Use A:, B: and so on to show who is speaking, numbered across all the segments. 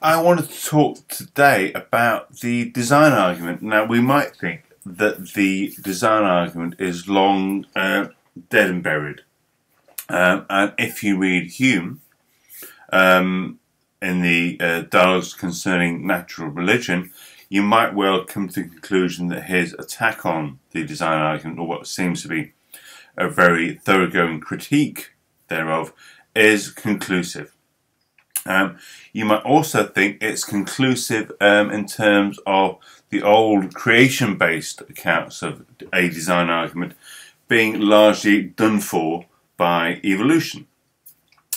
A: I wanted to talk today about the design argument. Now, we might think that the design argument is long uh, dead and buried. Um, and if you read Hume um, in the uh, dialogues concerning natural religion, you might well come to the conclusion that his attack on the design argument, or what seems to be a very thoroughgoing critique thereof, is conclusive. Um, you might also think it's conclusive um, in terms of the old creation based accounts of a design argument being largely done for by evolution.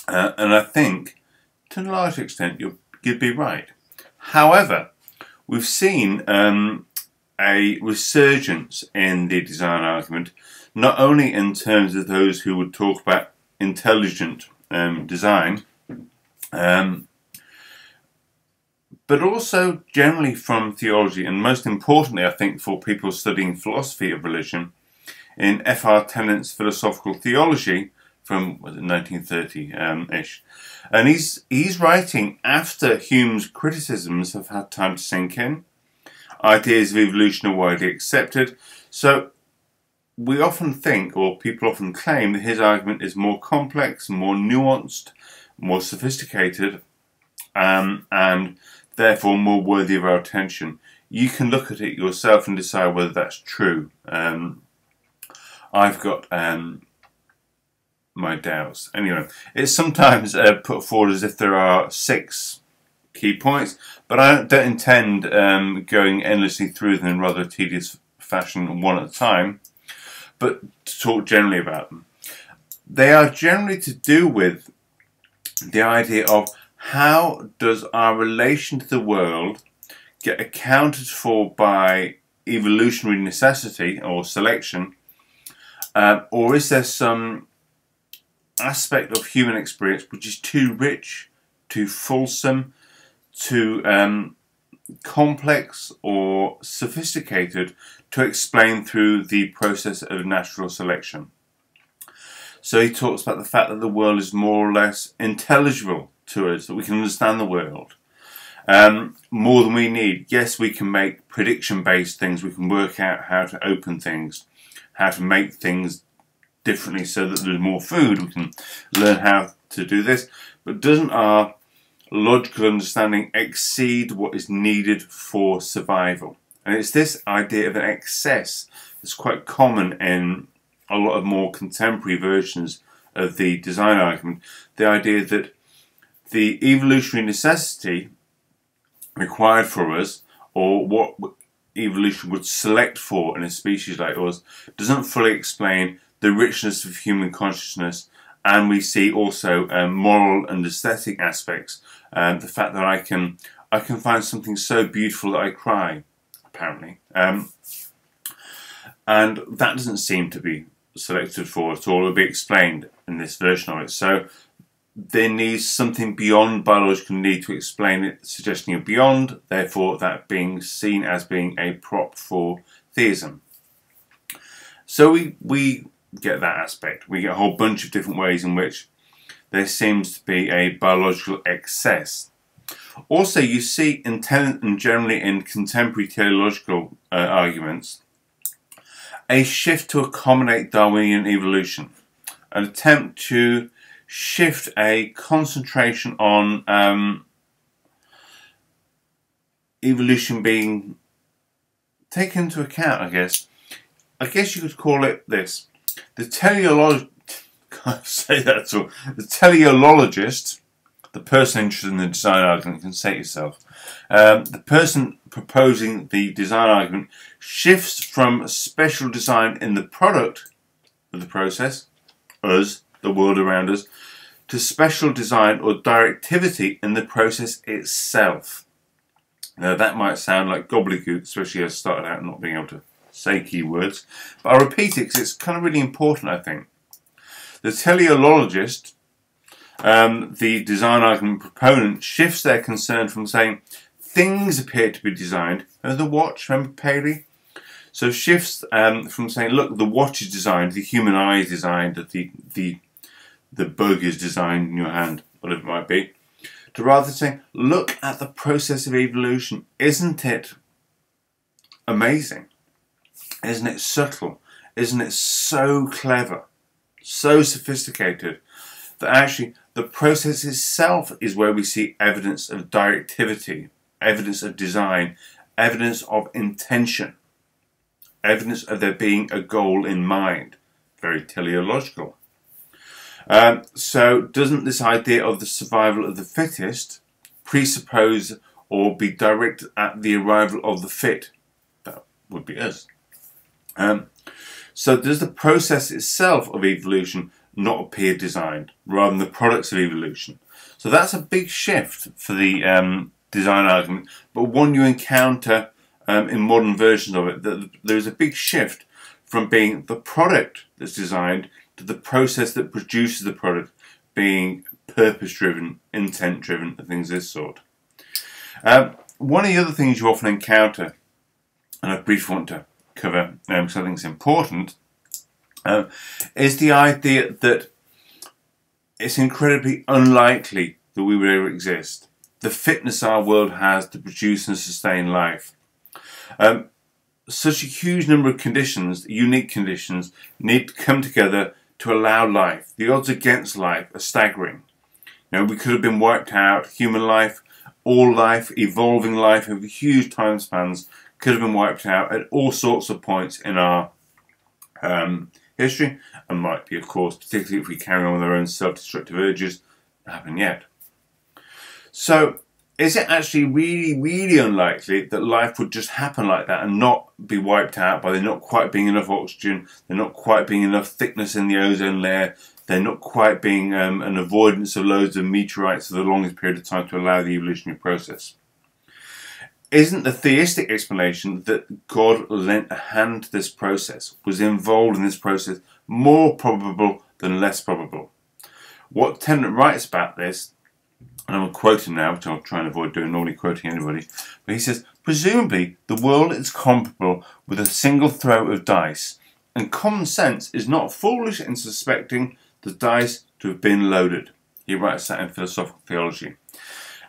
A: Uh, and I think to a large extent you would be right. However, we've seen um, a resurgence in the design argument, not only in terms of those who would talk about intelligent um, design, um, but also generally from theology, and most importantly, I think, for people studying philosophy of religion, in F.R. Tennant's Philosophical Theology from 1930-ish. Um, and he's, he's writing after Hume's criticisms have had time to sink in. Ideas of evolution are widely accepted. So we often think, or people often claim, that his argument is more complex, more nuanced, more sophisticated, um, and therefore more worthy of our attention. You can look at it yourself and decide whether that's true. Um, I've got um, my doubts. Anyway, it's sometimes uh, put forward as if there are six key points, but I don't intend um, going endlessly through them in rather tedious fashion one at a time, but to talk generally about them. They are generally to do with the idea of how does our relation to the world get accounted for by evolutionary necessity or selection, um, or is there some aspect of human experience which is too rich, too fulsome, too um, complex or sophisticated to explain through the process of natural selection? So he talks about the fact that the world is more or less intelligible to us, that we can understand the world. Um, more than we need. Yes, we can make prediction based things, we can work out how to open things, how to make things differently so that there's more food, we can learn how to do this. But doesn't our logical understanding exceed what is needed for survival? And it's this idea of an excess that's quite common in a lot of more contemporary versions of the design argument. The idea that the evolutionary necessity required for us, or what evolution would select for in a species like us, doesn't fully explain the richness of human consciousness. And we see also um, moral and aesthetic aspects. Um, the fact that I can I can find something so beautiful that I cry, apparently. Um, and that doesn't seem to be selected for at all will be explained in this version of it. So there needs something beyond biological need to explain it, suggesting a beyond, therefore that being seen as being a prop for theism. So we, we get that aspect. We get a whole bunch of different ways in which there seems to be a biological excess. Also, you see in and generally in contemporary teleological uh, arguments a shift to accommodate Darwinian evolution, an attempt to shift a concentration on um, evolution being taken into account, I guess. I guess you could call it this. The teleologist, can't say that at all. The teleologist, the person interested in the design argument, can set yourself. Um, the person proposing the design argument shifts from special design in the product of the process, us, the world around us, to special design or directivity in the process itself. Now that might sound like gobbledygook, especially as I started out not being able to say keywords, but I'll repeat it because it's kind of really important, I think. The teleologist, um, the design argument proponent, shifts their concern from saying things appear to be designed. The watch, remember Paley? So shifts um, from saying, look, the watch is designed, the human eye is designed, the, the, the bug is designed in your hand, whatever it might be, to rather saying, look at the process of evolution. Isn't it amazing? Isn't it subtle? Isn't it so clever? So sophisticated that actually the process itself is where we see evidence of directivity, evidence of design, evidence of intention, evidence of there being a goal in mind. Very teleological. Um, so, doesn't this idea of the survival of the fittest presuppose or be directed at the arrival of the fit? That would be us. Um, so, does the process itself of evolution not appear designed rather than the products of evolution? So, that's a big shift for the um, design argument, but one you encounter um, in modern versions of it. That there's a big shift from being the product that's designed to the process that produces the product being purpose driven, intent driven, and things of this sort. Um, one of the other things you often encounter, and I briefly want to cover um, because I think it's important, uh, is the idea that it's incredibly unlikely that we would ever exist. The fitness our world has to produce and sustain life. Um, such a huge number of conditions, unique conditions, need to come together to allow life. The odds against life are staggering. You know, we could have been wiped out. Human life, all life, evolving life over huge time spans could have been wiped out at all sorts of points in our um, history, and might be, of course, particularly if we carry on with our own self-destructive urges, happen yet. So is it actually really, really unlikely that life would just happen like that and not be wiped out by there not quite being enough oxygen, there not quite being enough thickness in the ozone layer, there not quite being um, an avoidance of loads of meteorites for the longest period of time to allow the evolutionary process? Isn't the theistic explanation that God lent a hand to this process, was involved in this process, more probable than less probable? What Tennant writes about this and I'm quoting now, which I'll try and avoid doing, normally quoting anybody, but he says, presumably the world is comparable with a single throw of dice, and common sense is not foolish in suspecting the dice to have been loaded. He writes that in philosophical theology.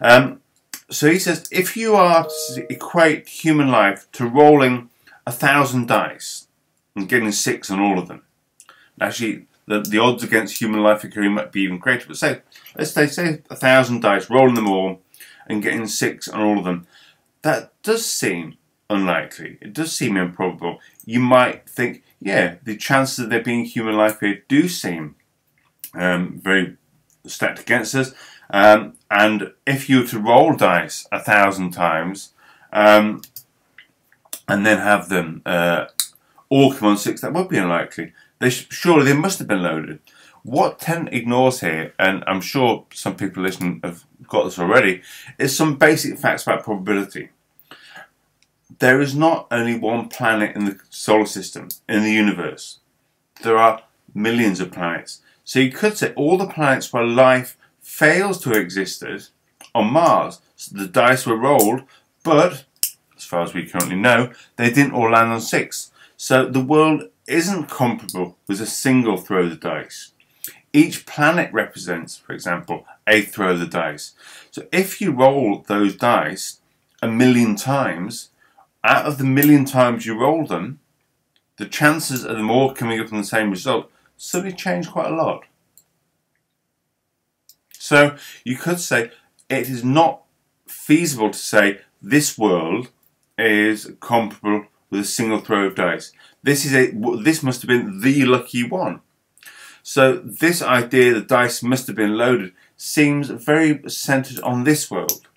A: Um, so he says, if you are to equate human life to rolling a thousand dice and getting six on all of them, actually the, the odds against human life occurring might be even greater. But say, let's say, say a thousand dice, rolling them all, and getting six on all of them. That does seem unlikely. It does seem improbable. You might think, yeah, the chances of there being human life here do seem um, very stacked against us. Um, and if you were to roll dice a thousand times um, and then have them uh, all come on six, that would be unlikely. They surely they must have been loaded. What Tennant ignores here, and I'm sure some people listening have got this already, is some basic facts about probability. There is not only one planet in the solar system, in the universe. There are millions of planets. So you could say all the planets where life fails to existed on Mars, so the dice were rolled, but as far as we currently know, they didn't all land on six. So the world isn't comparable with a single throw of the dice. Each planet represents, for example, a throw of the dice. So if you roll those dice a million times, out of the million times you roll them, the chances of them all coming up on the same result suddenly change quite a lot. So you could say it is not feasible to say this world is comparable with a single throw of dice. This is a this must have been the lucky one. So this idea that dice must have been loaded seems very centered on this world.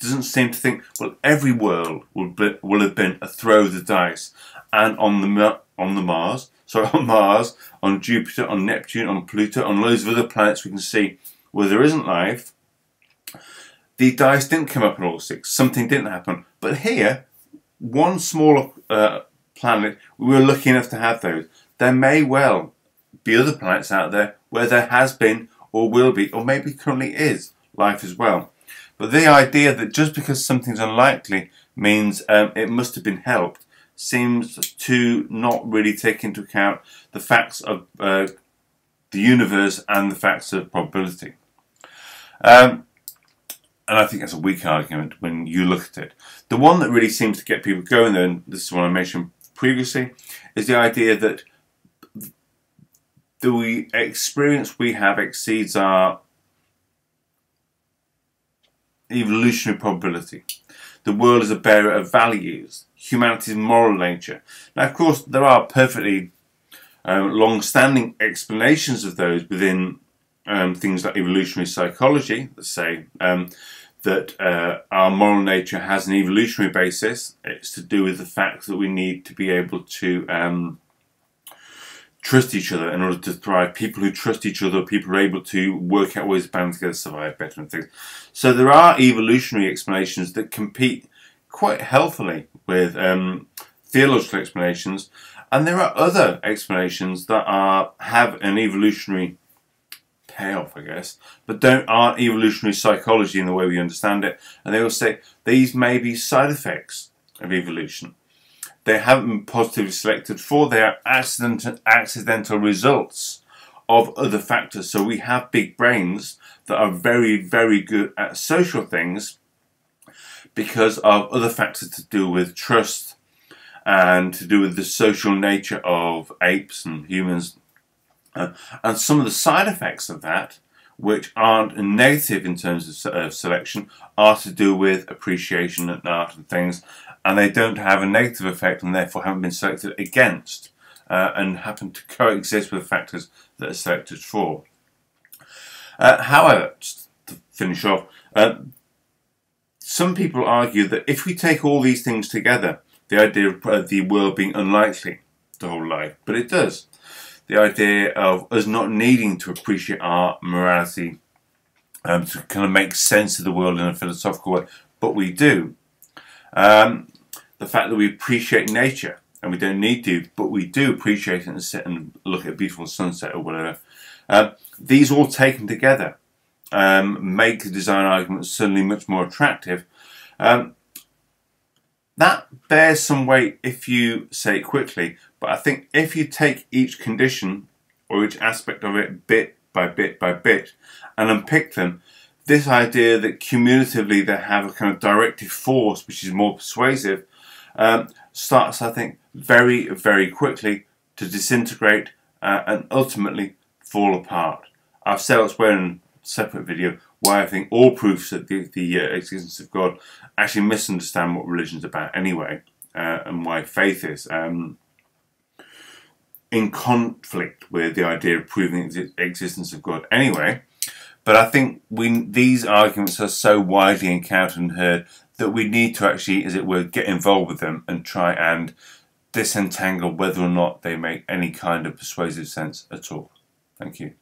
A: Doesn't seem to think well every world will be, will have been a throw of the dice, and on the on the Mars, sorry on Mars, on Jupiter, on Neptune, on Pluto, on loads of other planets we can see where there isn't life. The dice didn't come up on all six. Something didn't happen. But here, one smaller uh, planet, we were lucky enough to have those. There may well be other planets out there where there has been or will be, or maybe currently is, life as well. But the idea that just because something's unlikely means um, it must have been helped seems to not really take into account the facts of uh, the universe and the facts of probability. Um, and I think that's a weak argument when you look at it. The one that really seems to get people going, though, and this is what I mentioned previously, is the idea that the experience we have exceeds our evolutionary probability. The world is a bearer of values, humanity's moral nature. Now, of course, there are perfectly um, long-standing explanations of those within um, things like evolutionary psychology that say um, that uh, our moral nature has an evolutionary basis. It's to do with the fact that we need to be able to um, trust each other in order to thrive. People who trust each other, people are able to work out ways of banding together, survive better and things. So there are evolutionary explanations that compete quite healthily with um, theological explanations, and there are other explanations that are have an evolutionary payoff, I guess, but don't aren't evolutionary psychology in the way we understand it. And they will say these may be side effects of evolution they haven't been positively selected for. They are accident, accidental results of other factors. So we have big brains that are very, very good at social things because of other factors to do with trust and to do with the social nature of apes and humans. Uh, and some of the side effects of that, which aren't negative in terms of selection, are to do with appreciation and art and things and they don't have a negative effect and therefore haven't been selected against uh, and happen to coexist with factors that are selected for. Uh, however, to finish off, uh, some people argue that if we take all these things together, the idea of uh, the world being unlikely the whole life, but it does. The idea of us not needing to appreciate our morality um, to kind of make sense of the world in a philosophical way, but we do. Um, the fact that we appreciate nature, and we don't need to, but we do appreciate it and sit and look at a beautiful sunset or whatever. Uh, these all taken together um, make the design argument suddenly much more attractive. Um, that bears some weight if you say it quickly, but I think if you take each condition or each aspect of it bit by bit by bit and unpick them, this idea that cumulatively they have a kind of directive force which is more persuasive um, starts, I think, very, very quickly to disintegrate uh, and ultimately fall apart. I've said elsewhere in a separate video why I think all proofs that the, the uh, existence of God actually misunderstand what religion is about anyway, uh, and why faith is. Um, in conflict with the idea of proving the existence of God anyway. But I think we, these arguments are so widely encountered and heard that we need to actually, as it were, get involved with them and try and disentangle whether or not they make any kind of persuasive sense at all. Thank you.